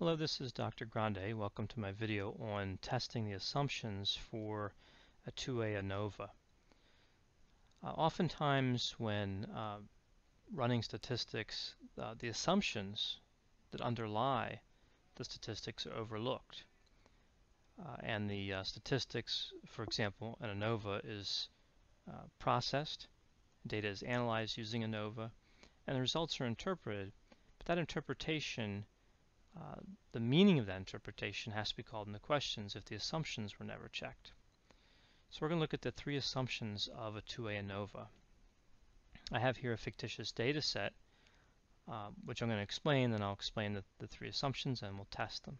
Hello, this is Dr. Grande. Welcome to my video on testing the assumptions for a two-way ANOVA. Uh, oftentimes when uh, running statistics, uh, the assumptions that underlie the statistics are overlooked. Uh, and the uh, statistics, for example, an ANOVA is uh, processed, data is analyzed using ANOVA, and the results are interpreted. But that interpretation uh, the meaning of that interpretation has to be called into questions if the assumptions were never checked. So we're going to look at the three assumptions of a two-way ANOVA. I have here a fictitious data set, uh, which I'm going to explain, then I'll explain the, the three assumptions and we'll test them.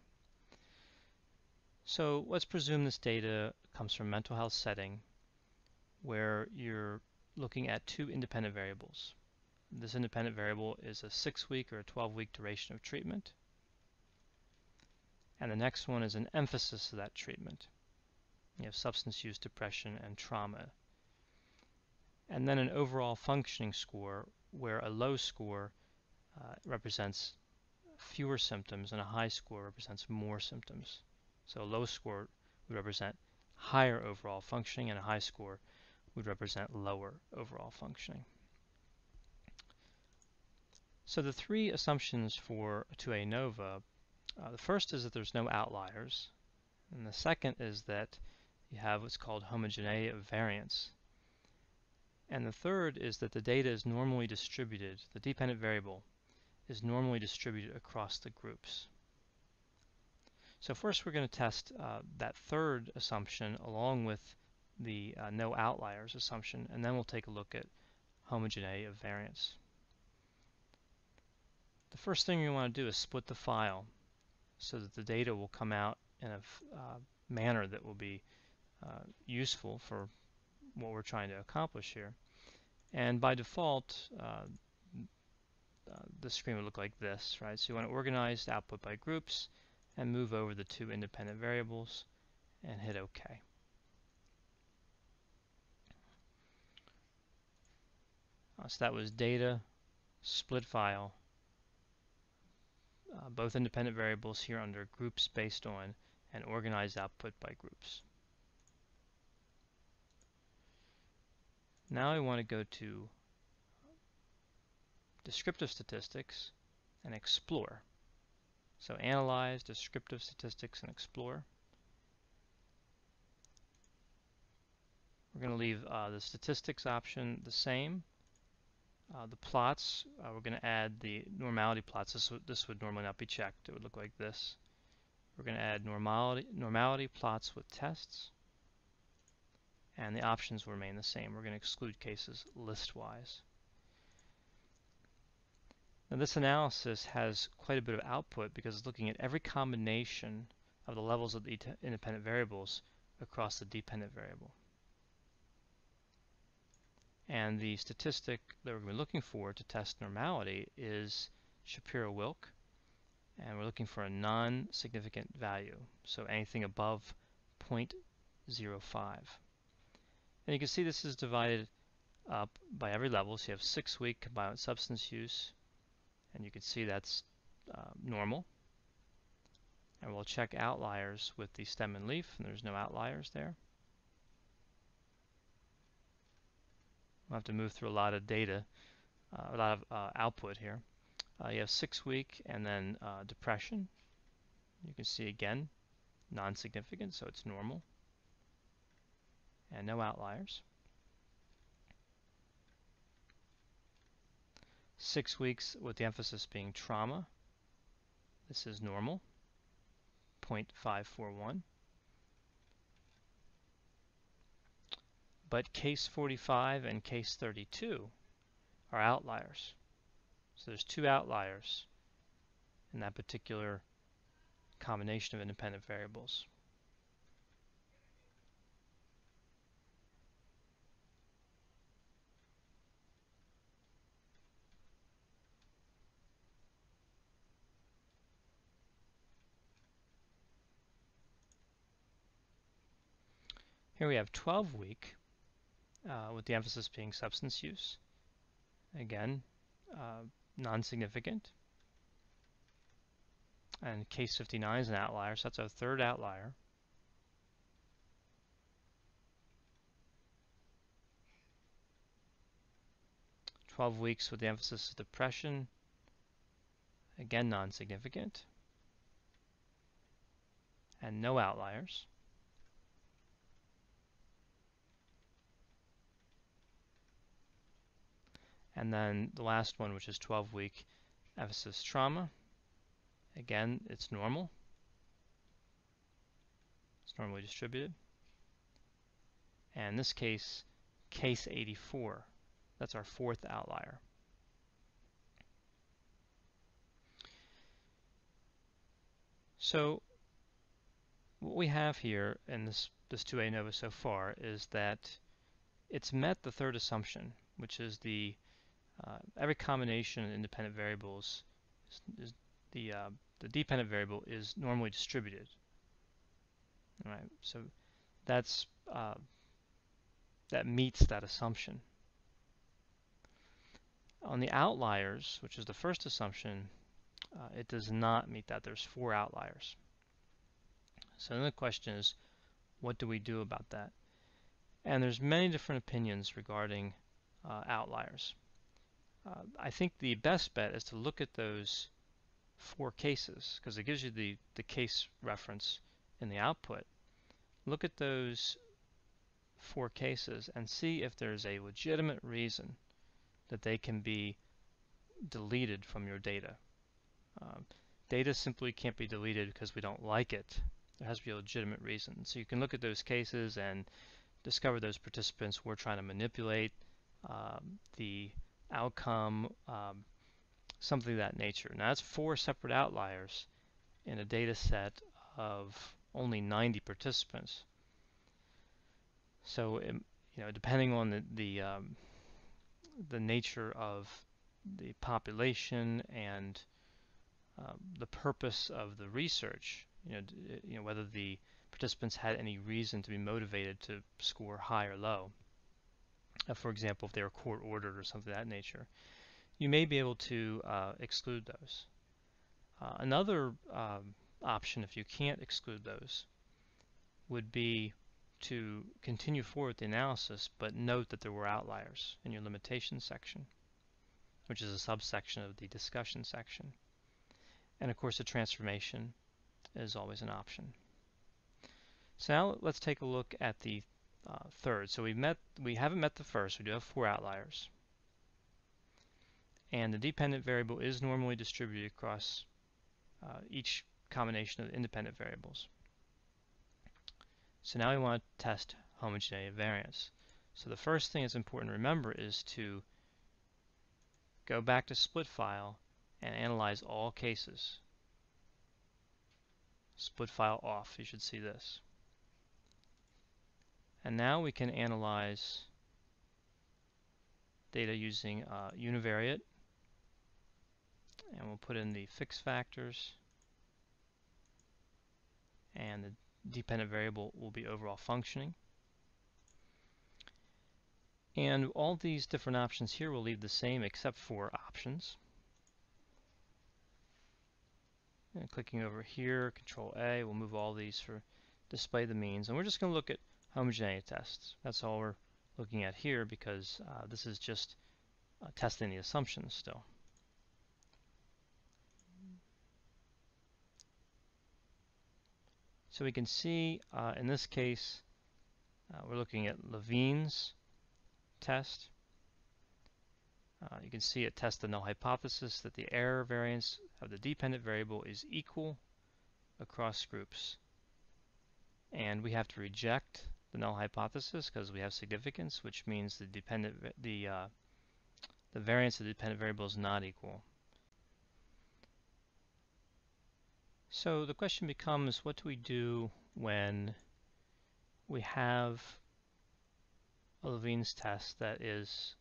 So let's presume this data comes from a mental health setting where you're looking at two independent variables. This independent variable is a 6-week or a 12-week duration of treatment and the next one is an emphasis of that treatment. You have substance use, depression, and trauma. And then an overall functioning score where a low score uh, represents fewer symptoms and a high score represents more symptoms. So a low score would represent higher overall functioning and a high score would represent lower overall functioning. So the three assumptions for a two-way ANOVA uh, the first is that there's no outliers, and the second is that you have what's called homogeneity of variance. And the third is that the data is normally distributed, the dependent variable is normally distributed across the groups. So first we're going to test uh, that third assumption along with the uh, no outliers assumption, and then we'll take a look at homogeneity of variance. The first thing you want to do is split the file so that the data will come out in a uh, manner that will be uh, useful for what we're trying to accomplish here. And by default, uh, uh, the screen would look like this, right? So you want to organize the output by groups and move over the two independent variables and hit OK. Uh, so that was data, split file, uh, both independent variables here under groups based on and organized output by groups. Now I want to go to descriptive statistics and explore. So analyze descriptive statistics and explore. We're going to leave uh, the statistics option the same uh, the plots, uh, we're going to add the normality plots. This would, this would normally not be checked. It would look like this. We're going to add normality, normality plots with tests. And the options will remain the same. We're going to exclude cases list-wise. Now this analysis has quite a bit of output because it's looking at every combination of the levels of the independent variables across the dependent variable. And the statistic that we're going to be looking for to test normality is Shapiro-Wilk. And we're looking for a non-significant value, so anything above 0.05. And you can see this is divided up by every level. So you have six-week combined substance use, and you can see that's uh, normal. And we'll check outliers with the stem and leaf, and there's no outliers there. We'll have to move through a lot of data, uh, a lot of uh, output here. Uh, you have six week and then uh, depression. You can see again, non-significant, so it's normal. And no outliers. Six weeks with the emphasis being trauma. This is normal, 0.541. But case 45 and case 32 are outliers. So there's two outliers in that particular combination of independent variables. Here we have 12 week uh, with the emphasis being substance use. Again, uh, non-significant. And case 59 is an outlier, so that's our third outlier. Twelve weeks with the emphasis of depression, again non-significant, and no outliers. And then the last one, which is 12 week emphasis trauma. Again, it's normal. It's normally distributed. And in this case, case 84. That's our fourth outlier. So what we have here in this, this two-way ANOVA so far is that it's met the third assumption, which is the uh, every combination of independent variables is, is the uh, the dependent variable is normally distributed. All right, so that's uh, that meets that assumption. On the outliers, which is the first assumption, uh, it does not meet that. There's four outliers. So then the question is, what do we do about that? And there's many different opinions regarding uh, outliers. Uh, I think the best bet is to look at those four cases because it gives you the, the case reference in the output. Look at those four cases and see if there's a legitimate reason that they can be deleted from your data. Um, data simply can't be deleted because we don't like it. There has to be a legitimate reason. So you can look at those cases and discover those participants we're trying to manipulate, um, the outcome, um, something of that nature. Now that's four separate outliers in a data set of only 90 participants. So, it, you know, depending on the the, um, the nature of the population and uh, the purpose of the research, you know, you know, whether the participants had any reason to be motivated to score high or low. Uh, for example, if they were court ordered or something of that nature, you may be able to uh, exclude those. Uh, another um, option, if you can't exclude those, would be to continue forward the analysis, but note that there were outliers in your limitations section, which is a subsection of the discussion section. And of course, a transformation is always an option. So now let's take a look at the uh, third. So we've met, we haven't met the first. We do have four outliers. And the dependent variable is normally distributed across uh, each combination of independent variables. So now we want to test homogeneity of variance. So the first thing that's important to remember is to go back to split file and analyze all cases. Split file off, you should see this. And now we can analyze data using uh, univariate. And we'll put in the fixed factors. And the dependent variable will be overall functioning. And all these different options here will leave the same except for options. And clicking over here, Control A, we'll move all these for display the means. And we're just going to look at homogeneity tests. That's all we're looking at here because uh, this is just uh, testing the assumptions still. So we can see uh, in this case uh, we're looking at Levene's test. Uh, you can see it tests the null hypothesis that the error variance of the dependent variable is equal across groups. And we have to reject the null hypothesis because we have significance, which means the dependent the uh, the variance of the dependent variable is not equal. So the question becomes, what do we do when we have a Levene's test that is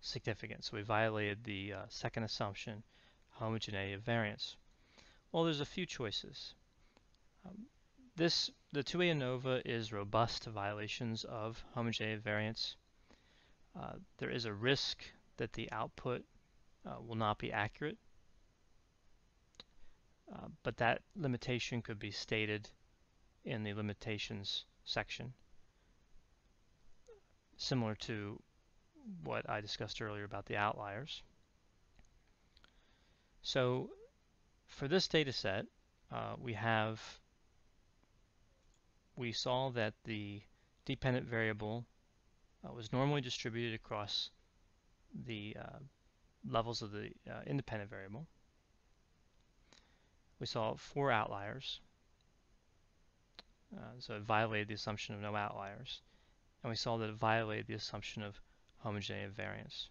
significant? So we violated the uh, second assumption, homogeneity of variance. Well, there's a few choices. Um, this the two-way ANOVA is robust to violations of homogeneity variance. Uh, there is a risk that the output uh, will not be accurate. Uh, but that limitation could be stated in the limitations section, similar to what I discussed earlier about the outliers. So for this data set, uh, we have we saw that the dependent variable uh, was normally distributed across the uh, levels of the uh, independent variable. We saw four outliers, uh, so it violated the assumption of no outliers. And we saw that it violated the assumption of homogeneity of variance.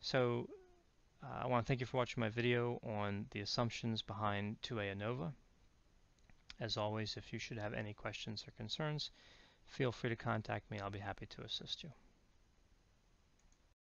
So uh, I want to thank you for watching my video on the assumptions behind two-way ANOVA. As always, if you should have any questions or concerns, feel free to contact me. I'll be happy to assist you.